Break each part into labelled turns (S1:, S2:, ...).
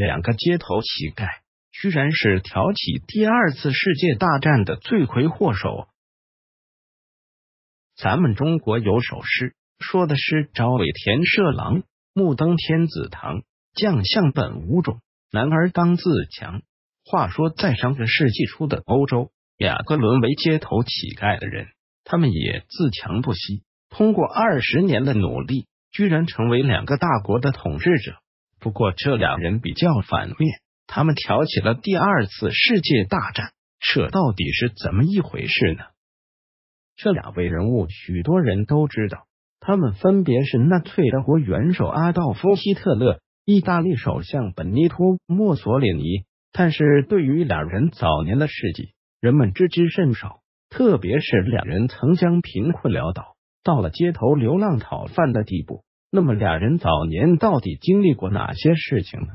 S1: 两个街头乞丐居然是挑起第二次世界大战的罪魁祸首。咱们中国有首诗，说的是“朝为田舍郎，暮登天子堂。将相本无种，男儿当自强。”话说，在上个世纪初的欧洲，两个沦为街头乞丐的人，他们也自强不息，通过二十年的努力，居然成为两个大国的统治者。不过，这两人比较反面，他们挑起了第二次世界大战，这到底是怎么一回事呢？这两位人物，许多人都知道，他们分别是纳粹德国元首阿道夫·希特勒、意大利首相本尼托·墨索里尼。但是对于两人早年的事迹，人们知之甚少，特别是两人曾将贫困潦倒，到了街头流浪讨饭的地步。那么，俩人早年到底经历过哪些事情呢？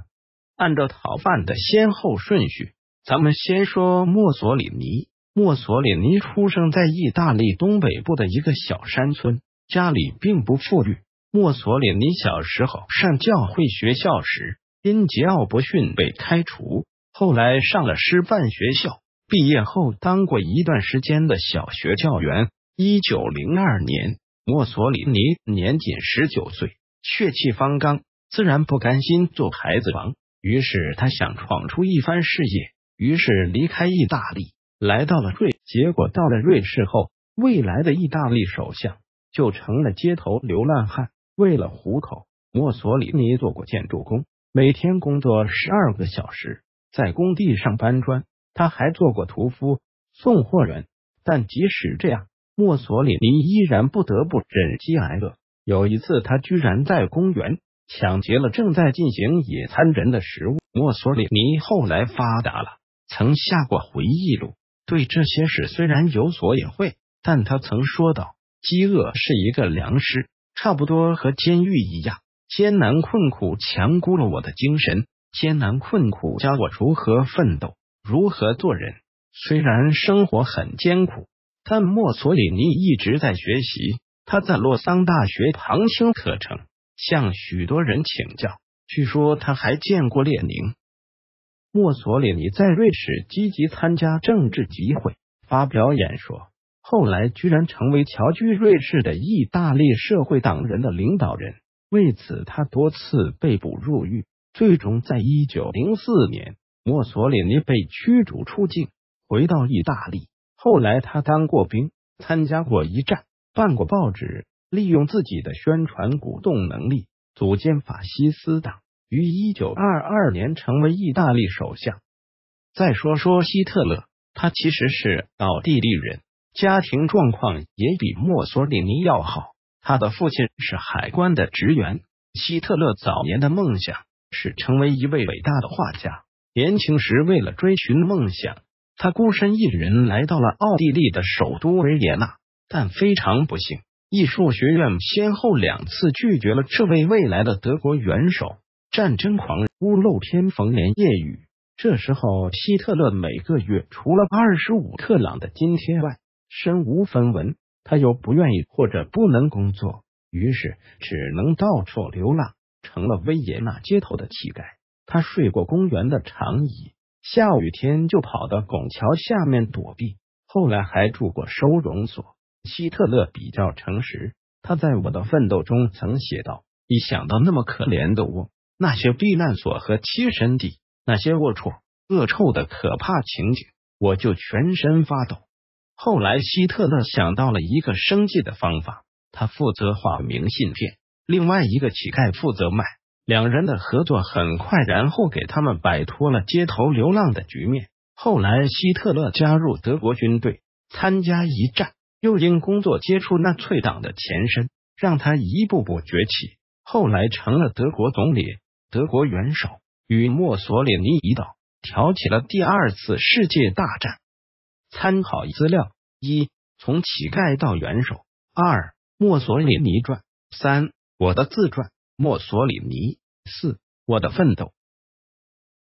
S1: 按照讨饭的先后顺序，咱们先说墨索里尼。墨索里尼出生在意大利东北部的一个小山村，家里并不富裕。墨索里尼小时候上教会学校时，因桀骜不驯被开除，后来上了师范学校，毕业后当过一段时间的小学教员。一九零二年，墨索里尼年仅十九岁，血气方刚，自然不甘心做孩子王，于是他想闯出一番事业，于是离开意大利。来到了瑞，结果到了瑞士后，未来的意大利首相就成了街头流浪汉。为了糊口，墨索里尼做过建筑工，每天工作十二个小时，在工地上搬砖。他还做过屠夫、送货员。但即使这样，墨索里尼依然不得不忍饥挨饿。有一次，他居然在公园抢劫了正在进行野餐人的食物。墨索里尼后来发达了，曾下过回忆录。对这些事虽然有所隐晦，但他曾说道：“饥饿是一个良师，差不多和监狱一样，艰难困苦强估了我的精神，艰难困苦教我如何奋斗，如何做人。虽然生活很艰苦，但墨索里尼一直在学习。他在洛桑大学旁听课程，向许多人请教。据说他还见过列宁。”墨索里尼在瑞士积极参加政治集会，发表演说，后来居然成为侨居瑞士的意大利社会党人的领导人。为此，他多次被捕入狱，最终在一九零四年，墨索里尼被驱逐出境，回到意大利。后来，他当过兵，参加过一战，办过报纸，利用自己的宣传鼓动能力，组建法西斯党。于一九二二年成为意大利首相。再说说希特勒，他其实是奥地利人，家庭状况也比墨索里尼要好。他的父亲是海关的职员。希特勒早年的梦想是成为一位伟大的画家。年轻时为了追寻梦想，他孤身一人来到了奥地利的首都维也纳。但非常不幸，艺术学院先后两次拒绝了这位未来的德国元首。战争狂屋漏偏逢连夜雨。这时候，希特勒每个月除了二十五克朗的津贴外，身无分文。他又不愿意或者不能工作，于是只能到处流浪，成了维也纳街头的乞丐。他睡过公园的长椅，下雨天就跑到拱桥下面躲避。后来还住过收容所。希特勒比较诚实，他在我的奋斗中曾写道：“一想到那么可怜的我。”那些避难所和栖身地，那些龌龊、恶臭的可怕情景，我就全身发抖。后来，希特勒想到了一个生计的方法，他负责画明信片，另外一个乞丐负责卖。两人的合作很快，然后给他们摆脱了街头流浪的局面。后来，希特勒加入德国军队，参加一战，又因工作接触纳粹党的前身，让他一步步崛起。后来成了德国总理。德国元首与墨索里尼一道挑起了第二次世界大战。参考资料：一、从乞丐到元首；二、墨索里尼传；三、我的自传《墨索里尼》；四、我的奋斗。